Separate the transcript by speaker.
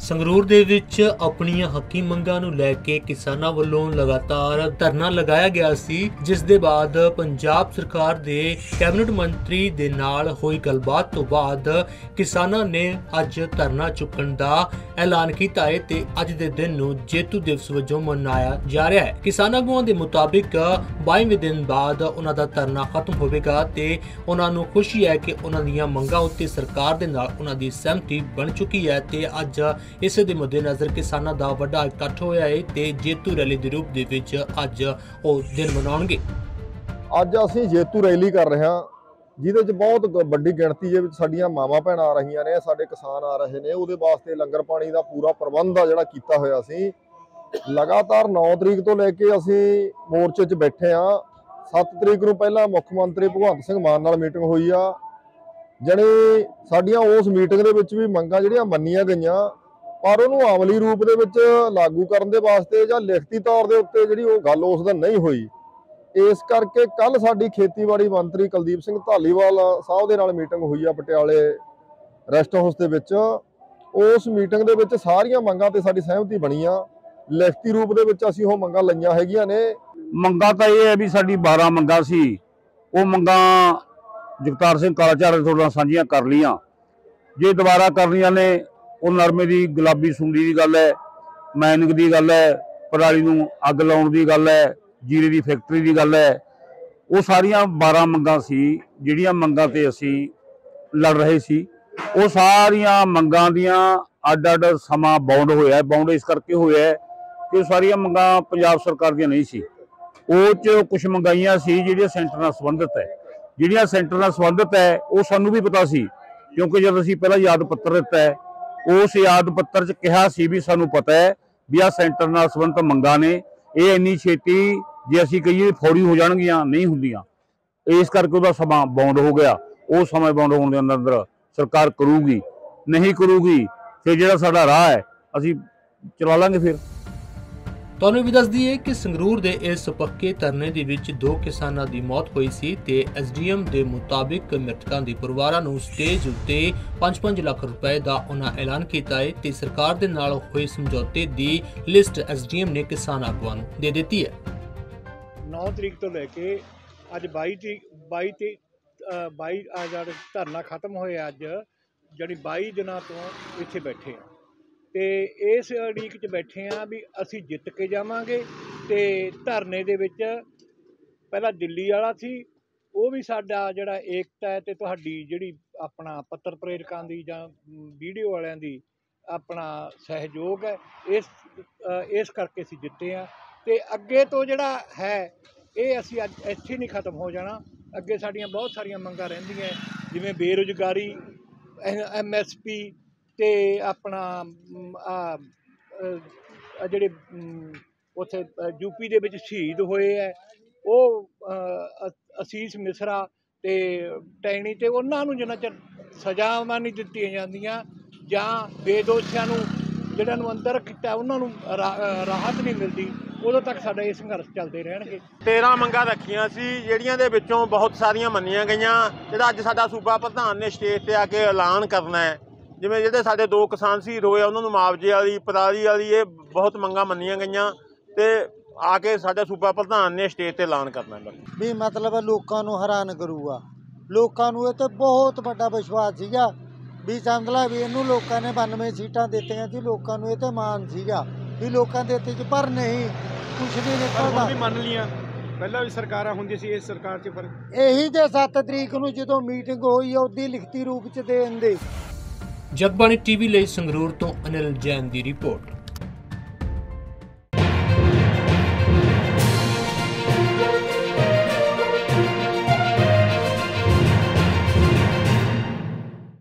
Speaker 1: ਸੰਗਰੂਰ ਦੇ ਵਿੱਚ ਆਪਣੀਆਂ ਹੱਕੀ ਮੰਗਾਂ ਨੂੰ ਲੈ ਕੇ ਕਿਸਾਨਾਂ ਵੱਲੋਂ ਲਗਾਤਾਰ ਧਰਨਾ ਲਗਾਇਆ ਗਿਆ ਸੀ, ਜਿਸ ਦੇ ਬਾਅਦ ਪੰਜਾਬ ਸਰਕਾਰ ਦੇ ਕੈਬਨਿਟ ਮੰਤਰੀ ਦੇ ਨਾਲ ਹੋਈ ਗੱਲਬਾਤ ਤੋਂ ਬਾਅਦ ਕਿਸਾਨਾਂ ਨੇ ਅੱਜ ਧਰਨਾ ਚੁੱਕਣ ਦਾ ਐਲਾਨ ਕੀਤਾ ਹੈ ਤੇ ਅੱਜ ਦੇ ਦਿਨ ਨੂੰ ਜੇਤੂ ਦਿਵਸ ਵਜੋਂ ਮਨਾਇਆ ਜਾ ਰਿਹਾ ਹੈ। ਕਿਸਾਨਾਂ ਆਗੂਆਂ ਦੇ ਮੁਤਾਬਿਕ 22ਵੇਂ ਦਿਨ ਬਾਅਦ ਉਹਨਾਂ ਦਾ ਧਰਨਾ ਖਤਮ ਹੋਵੇਗਾ ਤੇ ਉਹਨਾਂ ਨੂੰ ਖੁਸ਼ੀ ਹੈ ਕਿ ਉਹਨਾਂ ਦੀਆਂ ਮੰਗਾਂ ਉੱਤੇ ਸਰਕਾਰ ਦੇ ਨਾਲ ਉਹਨਾਂ ਦੀ ਸਹਿਮਤੀ ਬਣ ਚੁੱਕੀ ਹੈ ਤੇ ਅੱਜ ਇਸੇ ਦੇ ਮੱਦੇਨਜ਼ਰ ਕਿਸਾਨਾਂ ਦਾ ਵੱਡਾ ਇਕੱਠ ਹੋਇਆ ਹੈ ਤੇ ਜੇਤੂ ਰੈਲੀ ਦੇ ਰੂਪ ਦੇ ਵਿੱਚ ਅੱਜ ਉਹ ਦਿਨ ਮਨਾਉਣਗੇ।
Speaker 2: ਅੱਜ ਅਸੀਂ ਜੇਤੂ ਰੈਲੀ ਕਰ ਰਹੇ ਹਾਂ, ਜਿਹਦੇ ਵਿੱਚ ਬਹੁਤ ਵੱਡੀ ਗਿਣਤੀ ਦੇ ਵਿੱਚ ਸਾਡੀਆਂ ਮਾਵਾਂ ਭੈਣਾਂ ਆ ਰਹੀਆਂ ਨੇ, ਸਾਡੇ ਕਿਸਾਨ ਆ ਰਹੇ ਨੇ, ਉਹਦੇ ਵਾਸਤੇ ਲੰਗਰ ਪਾਣੀ ਦਾ ਪੂਰਾ ਪ੍ਰਬੰਧ ਆ ਜਿਹੜਾ ਕੀਤਾ ਹੋਇਆ ਸੀ। ਲਗਾਤਾਰ 9 ਤਰੀਕ ਤੋਂ ਲੈ ਕੇ ਅਸੀਂ ਮੋਰਚੇ 'ਚ ਬੈਠੇ ਆ 7 ਤਰੀਕ ਨੂੰ ਪਹਿਲਾਂ ਮੁੱਖ ਮੰਤਰੀ ਭਗਵੰਤ ਸਿੰਘ ਮਾਨ ਨਾਲ ਮੀਟਿੰਗ ਹੋਈ ਆ। ਜਣੀ ਸਾਡੀਆਂ ਉਸ ਮੀਟਿੰਗ ਦੇ ਵਿੱਚ ਵੀ ਮੰਗਾਂ ਜਿਹੜੀਆਂ ਮੰਨੀਆਂ ਗਈਆਂ ਪਰ ਉਹਨੂੰ ਅਮਲੀ ਰੂਪ ਦੇ ਵਿੱਚ ਲਾਗੂ ਕਰਨ ਦੇ ਵਾਸਤੇ ਜਾਂ ਲਿਖਤੀ ਤੌਰ ਦੇ ਉੱਤੇ ਜਿਹੜੀ ਉਹ ਗੱਲ ਉਸ ਦਿਨ ਨਹੀਂ ਹੋਈ। ਇਸ ਕਰਕੇ ਕੱਲ ਸਾਡੀ ਖੇਤੀਬਾੜੀ ਮੰਤਰੀ ਕੁਲਦੀਪ ਸਿੰਘ ਧਾਲੀਵਾਲ ਸਾਹਿਬ ਦੇ ਨਾਲ ਮੀਟਿੰਗ ਹੋਈ ਆ ਪਟਿਆਲੇ ਰੈਸਟ ਹਾਊਸ ਦੇ ਵਿੱਚ। ਉਸ ਮੀਟਿੰਗ ਦੇ ਵਿੱਚ ਸਾਰੀਆਂ ਮੰਗਾਂ ਤੇ ਸਾਡੀ ਸਹਿਮਤੀ ਬਣੀ ਆ। ਲਿਖਤੀ ਰੂਪ ਦੇ ਵਿੱਚ ਅਸੀਂ ਉਹ ਮੰਗਾਂ ਲਈਆਂ ਹੈਗੀਆਂ ਨੇ।
Speaker 3: ਮੰਗਾਂ ਤਾਂ ਇਹ ਹੈ ਵੀ ਸਾਡੀ 12 ਮੰਗਾਂ ਸੀ। ਉਹ ਮੰਗਾਂ ਜਗਤਾਰ ਸਿੰਘ ਕਾਲਾਚਾਰ ਨੇ ਤੁਹਾਡੇ ਨਾਲ ਸਾਂਝੀਆਂ ਕਰ ਲੀਆਂ ਜੇ ਦੁਬਾਰਾ ਕਰਨੀਆਂ ਨੇ ਉਹ ਨਰਮੇ ਦੀ ਗੁਲਾਬੀ ਸੁੰਡੀ ਦੀ ਗੱਲ ਹੈ ਮਾਈਨਿੰਗ ਦੀ ਗੱਲ ਹੈ, ਪਰਾਲੀ ਨੂੰ ਅੱਗ ਲਾਉਣ ਦੀ ਗੱਲ ਹੈ, ਜੀਰੇ ਦੀ ਫੈਕਟਰੀ ਦੀ ਗੱਲ ਹੈ। ਉਹ ਸਾਰੀਆਂ 12 ਮੰਗਾਂ ਸੀ, ਜਿਹੜੀਆਂ ਮੰਗਾਂ ਤੇ ਅਸੀਂ ਲੜ ਰਹੇ ਸੀ। ਉਹ ਸਾਰੀਆਂ ਮੰਗਾਂ ਦੀਆਂ ਅੱਡ ਅੱਡ ਸਮਾਂ ਬਾਉਂਡ ਹੋਇਆ ਹੈ ਬਾਉਂਡ ਇਸ ਕਰਕੇ ਹੋਇਆ ਕਿ ਸਾਰੀਆਂ ਮੰਗਾਂ ਪੰਜਾਬ ਸਰਕਾਰ ਦੀਆਂ ਨਹੀਂ ਸੀ। ਉਹ ਚ ਕੁਝ ਮੰਗਾਈਆਂ ਸੀ, ਜਿਹੜੀਆਂ ਸੈਂਟਰ ਨਾਲ ਸੰਬੰਧਿਤ ਹੈ। ਜਿਹੜੀਆਂ ਸੈਂਟਰ ਨਾਲ ਸੰਬੰਧਿਤ ਹੈ, ਉਹ ਸਾਨੂੰ ਵੀ ਪਤਾ ਸੀ, ਕਿਉਂਕਿ ਜਦ ਅਸੀਂ ਪਹਿਲਾਂ ਯਾਦ ਪੱਤਰ ਦਿੱਤਾ ਹੈ ਉਸ ਯਾਦ ਪੱਤਰ 'ਚ ਕਿਹਾ ਸੀ ਵੀ ਸਾਨੂੰ ਪਤਾ ਹੈ ਵੀ ਆ ਸੈਂਟਰ ਨਾਲ ਸੰਬੰਧਿਤ ਮੰਗਾਂ ਨੇ, ਇਹ ਇੰਨੀ ਛੇਤੀ ਜੇ ਅਸੀਂ ਕਹੀਏ ਫੌਰੀ ਹੋ ਜਾਣਗੀਆਂ, ਨਹੀਂ ਹੁੰਦੀਆਂ। ਇਸ ਕਰਕੇ ਉਹਦਾ ਸਮਾਂ ਬਾਉਂਡ ਹੋ ਗਿਆ। ਉਹ ਸਮਾਂ ਬਾਉਂਡ ਹੋਣ ਦੇ ਅੰਦਰ ਅੰਦਰ ਸਰਕਾਰ ਕਰੂਗੀ, ਨਹੀਂ ਕਰੂਗੀ, ਫਿਰ ਜਿਹੜਾ ਸਾਡਾ ਰਾਹ ਹੈ, ਅਸੀਂ ਚਲਾ ਲਾਂਗੇ ਫਿਰ।
Speaker 1: ਤੁਹਾਨੂੰ ਵੀ ਦੱਸ ਦਈਏ ਕਿ ਸੰਗਰੂਰ ਦੇ ਇਸ ਪੱਕੇ ਧਰਨੇ ਦੇ ਵਿੱਚ ਦੋ ਕਿਸਾਨਾਂ ਦੀ ਮੌਤ ਹੋਈ ਸੀ ਤੇ ਐਸਡੀਐਮ ਦੇ ਮੁਤਾਬਿਕ ਮ੍ਰਿਤਕਾਂ ਦੇ ਪਰਿਵਾਰਾਂ ਨੂੰ ਸਟੇਜ ਉੱਤੇ 5-5 ਲੱਖ ਰੁਪਏ ਦਾ ਉਹਨਾਂ ਐਲਾਨ ਕੀਤਾ ਹੈ ਤੇ ਸਰਕਾਰ ਦੇ ਨਾਲ ਹੋਏ ਸਮਝੌਤੇ ਦੀ ਲਿਸਟ ਐਸਡੀਐਮ ਨੇ ਕਿਸਾਨ ਆਗੂਆਂ ਨੂੰ ਦੇ ਦਿੱਤੀ ਹੈ।
Speaker 4: 9 ਤਰੀਕ ਤੋਂ ਲੈ ਕੇ ਅੱਜ 22 ਤਰੀਕ 22 ਤੇ 22 ਆ ਜਿਹੜਾ ਧਰਨਾ ਖਤਮ ਹੋਇਆ ਅੱਜ ਜਿਹੜੀ 22 ਦਿਨਾਂ ਤੋਂ ਇੱਥੇ ਬੈਠੇ ਆ। ਤੇ ਇਸ ਉਡੀਕ 'ਚ ਬੈਠੇ ਆ ਵੀ ਅਸੀਂ ਜਿੱਤ ਕੇ ਜਾਵਾਂਗੇ ਤੇ ਧਰਨੇ ਦੇ ਵਿੱਚ ਪਹਿਲਾਂ ਦਿੱਲੀ ਵਾਲਾ ਸੀ, ਉਹ ਵੀ ਸਾਡਾ ਜਿਹੜਾ ਏਕਤਾ ਹੈ ਤੇ ਤੁਹਾਡੀ ਜਿਹੜੀ ਆਪਣਾ ਪੱਤਰ ਪ੍ਰੇਰਕਾਂ ਦੀ ਜਾਂ ਵੀਡੀਓ ਵਾਲਿਆਂ ਦੀ ਆਪਣਾ ਸਹਿਯੋਗ ਹੈ, ਇਸ ਇਸ ਕਰਕੇ ਅਸੀਂ ਜਿੱਤੇ ਆ। ਤੇ ਅੱਗੇ ਤੋਂ ਜਿਹੜਾ ਹੈ, ਇਹ ਅਸੀਂ ਅੱਜ ਇੱਥੇ ਨਹੀਂ ਖਤਮ ਹੋ ਜਾਣਾ। ਅੱਗੇ ਸਾਡੀਆਂ ਬਹੁਤ ਸਾਰੀਆਂ ਮੰਗਾਂ ਰਹਿੰਦੀਆਂ ਜਿਵੇਂ ਬੇਰੁਜ਼ਗਾਰੀ ਐਮਐਸਪੀ ਤੇ ਆਪਣਾ ਆ ਜਿਹੜੇ ਮ, ਉੱਥੇ ਯੂਪੀ ਦੇ ਵਿੱਚ ਸ਼ਹੀਦ ਹੋਏ ਹੈ ਉਹ ਅਸੀਸ ਮਿਸਰਾ ਤੇ ਟੈਣੀ ਤੇ ਉਹਨਾਂ ਨੂੰ ਜਿੰਨਾ ਚਿਰ ਸਜ਼ਾਵਾਂ ਨਹੀਂ ਦਿੱਤੀਆਂ ਜਾਂਦੀਆਂ ਜਾਂ ਬੇਦੋਸ਼ੀਆਂ ਨੂੰ ਜਿਹੜਾ ਨੂੰ ਅੰਦਰ ਕੀਤਾ ਉਹਨਾਂ ਨੂੰ ਰਾ- ਰਾਹਤ ਨਹੀਂ ਮਿਲਦੀ ਉਦੋਂ ਤੱਕ ਸਾਡਾ ਇਹ ਸੰਘਰਸ਼ ਚੱਲਦੇ ਰਹਿਣਗੇ।
Speaker 5: 13 ਮੰਗਾਂ ਰੱਖੀਆਂ ਸੀ ਜਿਹੜੀਆਂ ਦੇ ਵਿੱਚੋਂ ਬਹੁਤ ਸਾਰੀਆਂ ਮੰਨੀਆਂ ਗਈਆਂ ਜਿਹੜਾ ਅੱਜ ਸਾਡਾ ਸੂਬਾ ਪ੍ਰਧਾਨ ਨੇ ਸਟੇਜ ਤੇ ਆ ਕੇ ਐਲਾਨ ਕਰਨਾ ਹੈ। ਜਿਵੇਂ ਜਿਹੜੇ ਸਾਡੇ ਦੋ ਕਿਸਾਨ ਸ਼ਹੀਦ ਹੋਏ ਉਹਨਾਂ ਨੂੰ ਮੁਆਵਜ਼ੇ ਵਾਲੀ ਪਰਾਲੀ ਵਾਲੀ ਇਹ ਬਹੁਤ ਮੰਗਾਂ ਮੰਨੀਆਂ ਗਈਆਂ ਤੇ ਆ ਕੇ ਸਾਡੇ ਸੂਬਾ ਪ੍ਰਧਾਨ ਨੇ ਸਟੇਜ ਤੇ ਐਲਾਨ ਕਰਨਾ
Speaker 6: ਵੀ ਮਤਲਬ ਲੋਕਾਂ ਨੂੰ ਹੈਰਾਨ ਕਰੂਗਾ। ਲੋਕਾਂ ਨੂੰ ਇਹ ਤੇ ਬਹੁਤ ਵੱਡਾ ਵਿਸ਼ਵਾਸ ਸੀਗਾ ਵੀ ਸਮਝ ਲਾ ਵੀ ਇਹਨੂੰ ਲੋਕਾਂ ਨੇ 92 ਸੀਟਾਂ ਦਿੱਤੀਆਂ ਸੀ ਲੋਕਾਂ ਨੂੰ ਇਹ ਤੇ ਮਾਣ ਸੀਗਾ ਵੀ ਲੋਕਾਂ ਦੇ ਹੱਥ 'ਚ ਪਰ ਨਹੀਂ ਕੁਝ ਵੀ ਨਿਕਲਦਾ
Speaker 7: ਵੀ ਮੰਨ ਲੀਆਂ ਪਹਿਲਾਂ ਵੀ ਸਰਕਾਰਾਂ ਹੁੰਦੀਆਂ ਸੀ ਇਸ ਸਰਕਾਰ 'ਚ ਫ਼ਰਕ
Speaker 6: ਇਹੀ ਤੇ 7 ਤਰੀਕ ਨੂੰ ਜਦੋਂ ਮੀਟਿੰਗ ਹੋਈ ਆ ਉਹਦੀ ਲਿਖਤੀ ਰੂਪ 'ਚ ਦੇਣ ਦੇ।
Speaker 1: ਜਗਬਾਣੀ ਟੀਵੀ ਲਈ ਸੰਗਰੂਰ ਤੋਂ ਅਨਿਲ ਜੈਨ ਦੀ ਰਿਪੋਰਟ।